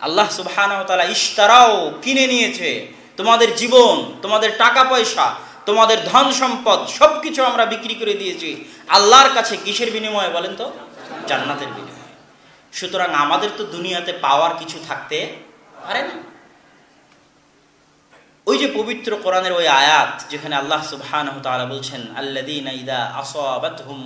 আল্লাহ তাআলা ইশতারাও কিনে নিয়েছে। তোমাদের জীবন, তোমাদের টাকা পয়সা, তোমাদের ধন সম্পদ সব কিছু আমরা বিক্রি করে দিয়েছি। আল্লাহর কাছে কিসের বিনিময়ে বলেন তো? জান্নাতের বিনিময়ে। সুতরাং আমাদের তো দুনিয়াতে পাওয়ার কিছু থাকতে পারে না। ওই যে পবিত্র কোরআনের ওই আয়াত যেখানে আল্লাহ সুবহানাহু তাআলা বলছেন, আল্লাযীনা ইযা আসাবাতহুম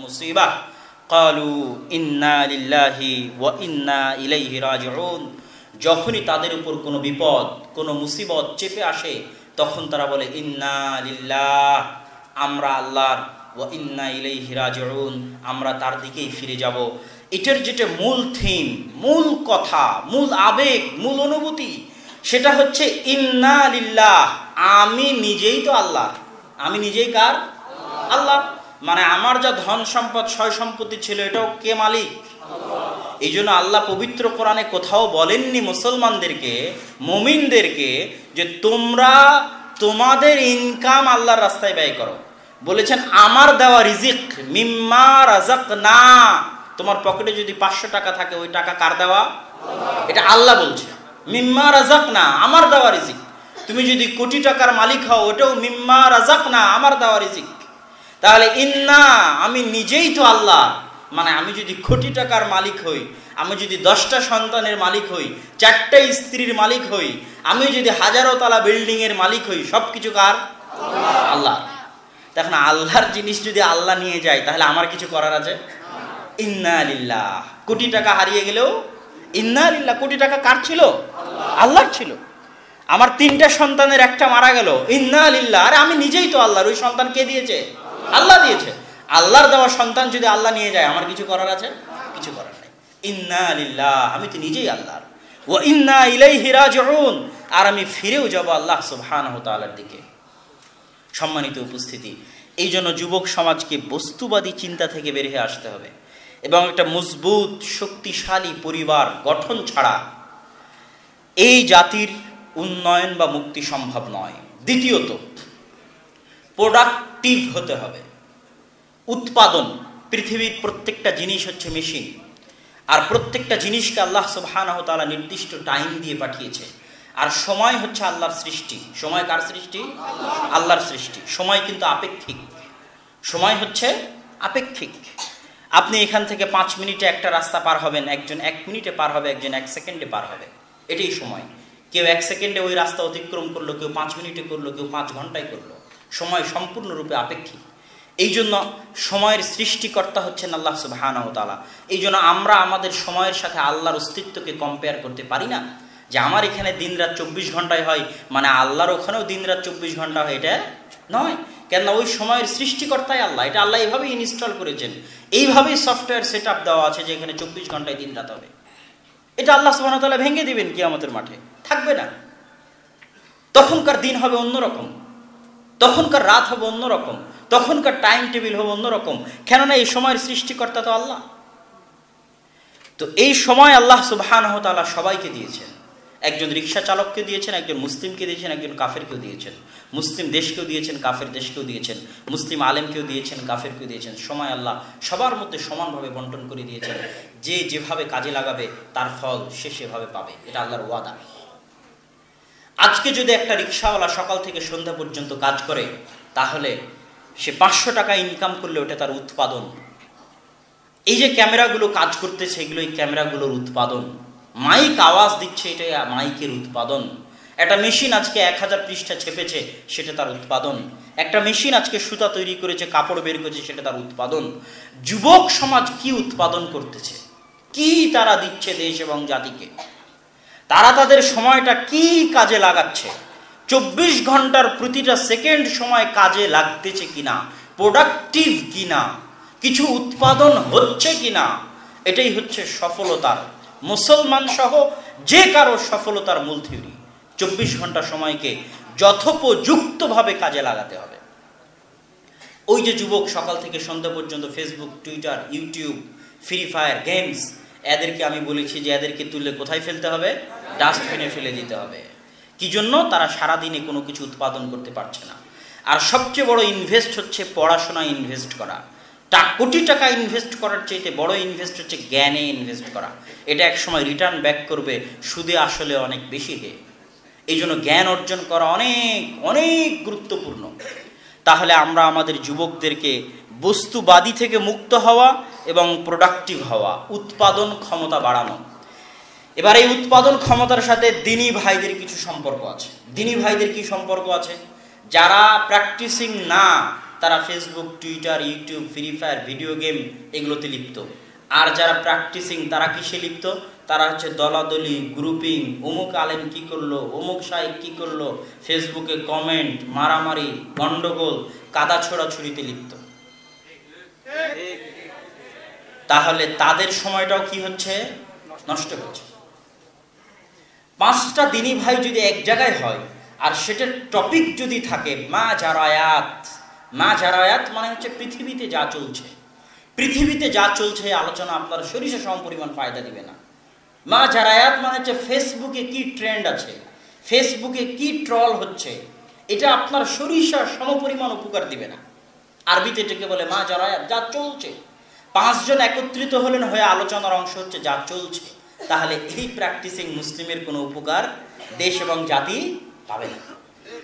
ইন্না লিল্লাহি ওয়া ইন্না ইলাইহি রাজিউন। যখনই তাদের উপর কোনো বিপদ, কোনো মুসিবত চেপে আসে, তখন তারা বলে, ইন্না লিল্লাহ, আমরা আল্লাহর ও ইন্না ইলাইহি রাজিউন, আমরা তার দিকেই ফিরে যাব। এটার যেটা মূল থিম মূল কথা, মূল আবেগ, মূল অনুভূতি, সেটা হচ্ছে, ইন্না লিল্লাহ, আমি নিজেই তো আল্লাহ। আমি নিজেই কার? আল্লাহ। মানে আমার যা ধন সম্পদ, সয় সম্পত্তি ছিল, এটাও কে মালিক? এই জন্য আল্লাহ পবিত্র কোরআনে কোথাও বলেননি মুসলমানদেরকে, মুমিনদেরকে, যে তোমরা তোমাদের ইনকাম আল্লাহর রাস্তায় ব্যয় করো। বলেছেন, আমার দেওয়া রিজিক, মিম্মা রাজাক না তোমার পকেটে যদি পাঁচশো টাকা থাকে, ওই টাকা কার দেওয়া? এটা আল্লাহ বলছে। মিম্মা রাজাক না আমার দেওয়া রিজিক। তুমি যদি কোটি টাকার মালিক হও, ওটাও মিম্মা রাজাক না আমার দেওয়া রিজিক। তাহলে, ইন্না, আমি নিজেই তো আল্লাহ। মানে আমি যদি কোটি টাকার মালিক হই, আমি যদি দশটা সন্তানের মালিক হই চারটা স্ত্রীর মালিক হই, আমি যদি হাজারো তালা বিল্ডিং এর মালিক হই সব কিছু কার? আল্লাহ। তখন আল্লাহর জিনিস যদি আল্লাহ নিয়ে যায়, তাহলে আমার কিছু করার আছে? ইন্না লিল্লাহ। কোটি টাকা হারিয়ে গেলেও, ইন্না লিল্লাহ, কোটি টাকা কার ছিল? আল্লাহর ছিল। আমার তিনটা সন্তানের একটা মারা গেল, ইন্না লিল্লাহ। আরে আমি নিজেই তো আল্লাহর, ওই সন্তান কে দিয়েছে? আল্লাহ দিয়েছে। আল্লাহর দেওয়া সন্তান যদি আল্লাহ নিয়ে যায়, আমার কিছু করার আছে? কিছু করার নেই। ইন্না লিল্লাহ, আমি তো নিজেই আল্লাহর। ও ইন্না ইলাইহি রাজিউন, আর আমি ফিরেও যাব আল্লাহ সুবহানাহু তাআলার দিকে। সম্মানিত উপস্থিতি, এই জন্য যুবক সমাজকে বস্তুবাদী চিন্তা থেকে বের হয়ে আসতে হবে। এবং একটা মজবুত, শক্তিশালী পরিবার গঠন ছাড়া এই জাতির উন্নয়ন বা মুক্তি সম্ভব নয়। দ্বিতীয়ত প্রোডাক্টিভ হতে হবে। উৎপাদন, পৃথিবীর প্রত্যেকটা জিনিস হচ্ছে মেশিন আর প্রত্যেকটা জিনিসকে আল্লাহ সুবহানাহু তাআলা নির্দিষ্ট টাইম দিয়ে পাঠিয়েছে। আর সময় হচ্ছে আল্লাহর সৃষ্টি। সময় কার সৃষ্টি? আল্লাহর সৃষ্টি। সময় কিন্তু আপেক্ষিক। সময় হচ্ছে আপেক্ষিক। আপনি এখান থেকে পাঁচ মিনিটে একটা রাস্তা পার হবেন, একজন এক মিনিটে পার হবে, একজন এক সেকেন্ডে পার হবে। এটাই সময়। কেউ এক সেকেন্ডে ওই রাস্তা অতিক্রম করল, কেউ পাঁচ মিনিটে করল, কেউ পাঁচ ঘন্টায় করল। সময় সম্পূর্ণরূপে আপেক্ষিক। এই জন্য সময়ের সৃষ্টিকর্তা হচ্ছেন আল্লাহ সুবাহানাহ তালা এই জন্য আমরা আমাদের সময়ের সাথে আল্লাহর অস্তিত্বকে কম্পেয়ার করতে পারি না। যে আমার এখানে দিন রাত চব্বিশ ঘন্টায় হয় মানে আল্লাহর ওখানেও দিন রাত চব্বিশ ঘণ্টা হয়, এটা নয়। কেননা ওই সময়ের সৃষ্টিকর্তাই আল্লাহ। এটা আল্লাহ এইভাবেই ইনস্টল করেছেন। এইভাবেই সফটওয়্যার সেট আপ দেওয়া আছে যে এখানে চব্বিশ ঘন্টায় দিন রাত হবে। এটা আল্লাহ সুবাহতাল্লাহ ভেঙে দিবেন কি আমাদের মাঠে। থাকবে না। তখনকার দিন হবে অন্যরকম। তখনকার রাত হবে অন্যরকম। তখনকার টাইম টেবিল হবে অন্যরকম। কেননা এই সময়ের সৃষ্টিকর্তা তো আল্লাহ। তো এই সময় আল্লাহ সুবহান তালা সবাইকে দিয়েছেন। একজন রিক্সা চালককে দিয়েছেন, একজন মুসলিমকে দিয়েছেন, একজন কাফেরকেও দিয়েছেন। মুসলিম দেশকেও দিয়েছেন, কাফের দেশকেও দিয়েছেন। মুসলিম আলেমকেও দিয়েছেন, কাফেরকেও দিয়েছেন। সময় আল্লাহ সবার মধ্যে সমানভাবে বন্টন করে দিয়েছেন। যে যেভাবে কাজে লাগাবে, তার ফল সে সেভাবে পাবে। এটা আল্লাহর ওয়াদা। আজকে যদি একটা রিক্সাওয়ালা সকাল থেকে সন্ধ্যা পর্যন্ত কাজ করে, তাহলে সে পাঁচশো টাকা ইনকাম করলে ওটা তার উৎপাদন। এই যে ক্যামেরাগুলো কাজ করতেছে, এগুলো এই ক্যামেরাগুলোর উৎপাদন। মাইক আওয়াজ দিচ্ছে এটা মাইকের উৎপাদন। একটা মেশিন আজকে এক হাজার পৃষ্ঠা ছেপেছে, সেটা তার উৎপাদন। একটা মেশিন আজকে সুতা তৈরি করেছে, কাপড় বের করেছে, সেটা তার উৎপাদন। যুবক সমাজ কি উৎপাদন করতেছে? কি তারা দিচ্ছে দেশ এবং জাতিকে? তারা তাদের সময়টা কি কাজে লাগাচ্ছে? চব্বিশ ঘণ্টার প্রতিটা সেকেন্ড সময় কাজে লাগতেছে কিনা? প্রোডাক্টিভ কিনা? কিছু উৎপাদন হচ্ছে কিনা? এটাই হচ্ছে সফলতার মুসলমান সহ যে কারও সফলতার মূল থিওরি চব্বিশ ঘণ্টা সময়কে যথোপযুক্তভাবে কাজে লাগাতে হবে। ওই যে যুবক সকাল থেকে সন্ধ্যা পর্যন্ত Facebook Twitter YouTube free fire games এদেরকে আমি বলেছি যে এদেরকে তুলে কোথায় ফেলতে হবে? ডাস্টবিনে ফেলে দিতে হবে। কি জন্য তারা সারাদিনে কোনো কিছু উৎপাদন করতে পারছে না। আর সবচেয়ে বড় ইনভেস্ট হচ্ছে পড়াশোনায় ইনভেস্ট করা। তা কোটি টাকা ইনভেস্ট করার চাইতে বড় ইনভেস্ট হচ্ছে জ্ঞানে ইনভেস্ট করা। এটা এক সময় রিটার্ন ব্যাক করবে, সুদে আসলে অনেক বেশি হে। এই জন্য জ্ঞান অর্জন করা অনেক অনেক গুরুত্বপূর্ণ। তাহলে আমরা আমাদের যুবকদেরকে বস্তুবাদী থেকে মুক্ত হওয়া এবং প্রোডাক্টিভ হওয়া, উৎপাদন ক্ষমতা বাড়ানো এবার এই উৎপাদন ক্ষমতার সাথে দিনী ভাইদের কিছু সম্পর্ক আছে। দিনী ভাইদের কি সম্পর্ক আছে? যারা প্র্যাকটিসিং না, তারা Facebook Twitter YouTube free fire video game এগুলোতে লিপ্ত। আর যারা প্র্যাকটিসিং তারা কিসে লিপ্ত? তারা হচ্ছে দলাদলি গ্রুপিং অমুক আলেম কি করল, অমুক সাহেব কি করল ফেসবুকে কমেন্ট মারামারি, গন্ডগোল, কাদা ছোড়াছুড়িতে লিপ্ত। তাহলে তাদের সময়টাও কি হচ্ছে? নষ্ট হচ্ছে। পাঁচটা দিনী ভাই যদি এক জায়গায় হয়, আর সেটার টপিক যদি থাকে, মা জারায়াত। মা জারায়াত মানে হচ্ছে পৃথিবীতে যা চলছে। পৃথিবীতে যা চলছে আলোচনা আপনার সরিষা সম পরিমাণ ফায়দা দিবে না। মা জারায়াত মানে হচ্ছে ফেসবুকে কি ট্রেন্ড আছে ফেসবুকে কি ট্রল হচ্ছে, এটা আপনার সরিষা সমপরিমাণ উপকার দিবে না। আরবিতে এটাকে বলে মা জারায়াত, যা চলছে। পাঁচজন একত্রিত হলেন হয়ে আলোচনার অংশ হচ্ছে যা চলছে। তাহলে এই প্র্যাকটিসিং মুসলিমের কোনো উপকার দেশ এবং জাতি পাবে না।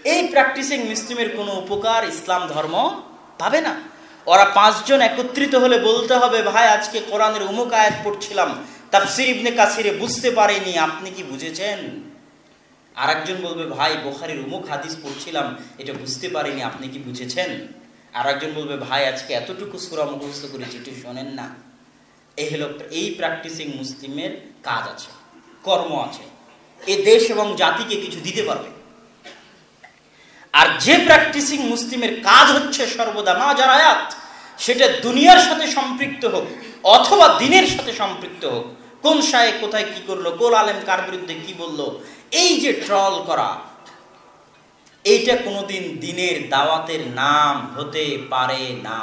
এই প্র্যাকটিসিং মুসলিমের কোনো উপকার ইসলাম ধর্ম পাবে না। ওরা পাঁচজন একত্রিত হলে বলতে হবে, ভাই, আজকে কোরআনের উমুক আয়াত পড়ছিলাম। তাফসির ইবনে কাসিরে বুঝতে পারেনি, আপনি কি বুঝেছেন? আর একজন বলবে, ভাই, বোখারির উমুক হাদিস পড়ছিলাম, এটা বুঝতে পারিনি, আপনি কি বুঝেছেন? আর একজন বলবে, ভাই, আজকে এতটুকু সুরা মুখস্থ করেছি, একটু শোনেন না। এই হলো এই প্র্যাকটিসিং মুসলিমের কাজ আছে, কর্ম আছে। এ দেশ এবং জাতিকে কিছু দিতে পারবে। আর যে প্র্যাকটিসিং মুসলিমের কাজ হচ্ছে সর্বদা মা যার আয়াত, সেটা দুনিয়ার সাথে সম্পৃক্ত হোক অথবা দিনের সাথে সম্পৃক্ত হোক, কোন শায়ে কোথায় কি করল কোল আলেম কার বিরুদ্ধে কি বলল, এই যে ট্রল করা, এইটা কোনোদিন দিনের দাওয়াতের নাম হতে পারে না।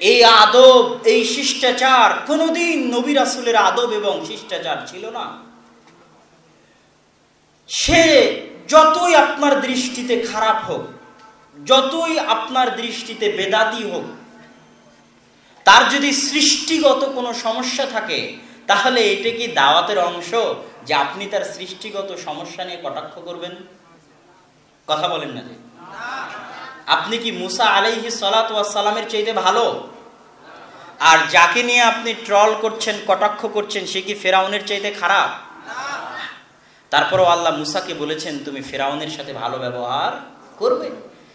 এই আদব, এই শিষ্টাচার কোনোদিন নবী রাসুলের আদব এবং শিষ্টাচার ছিল না। সে যতই আপনার দৃষ্টিতে খারাপ হোক, যতই আপনার দৃষ্টিতে বেদাতি হোক, তার যদি সৃষ্টিগত কোনো সমস্যা থাকে, তাহলে এটা কি দাওয়াতের অংশ যে আপনি তার সৃষ্টিগত সমস্যা নিয়ে কটাক্ষ করবেন? কথা বলেন না যে। আপনি কি মুসা আলাইহি সালাত সালামের চাইতে ভালো? আর যাকে নিয়ে আপনি ট্রল করছেন, কটাক্ষ করছেন, সে কি ফেরাউনের চাইতে খারাপ? তারপরও আল্লাহ মুসাকে বলেছেন, তুমি ফেরাউনের সাথে ভালো ব্যবহার করবে।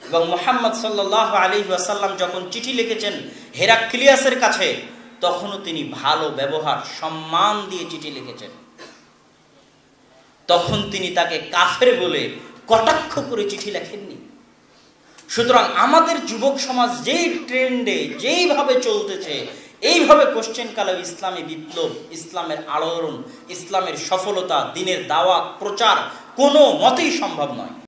এবং মোহাম্মদ সাল্লাহ আলী ওয়াসাল্লাম যখন চিঠি লিখেছেন হেরাক্লিয়াসের কাছে, তখনও তিনি ভালো ব্যবহার, সম্মান দিয়ে চিঠি লিখেছেন। তখন তিনি তাকে কাফের বলে কটাক্ষ করে চিঠি লেখেননি। সুতরাং আমাদের যুবক সমাজ যেই ট্রেন্ডে যেইভাবে চলতেছে, এইভাবে কোশ্চেন কালে ইসলামী বিপ্লব, ইসলামের আলোড়ন, ইসলামের সফলতা, দিনের দাওয়াত, প্রচার কোনো মতেই সম্ভব নয়।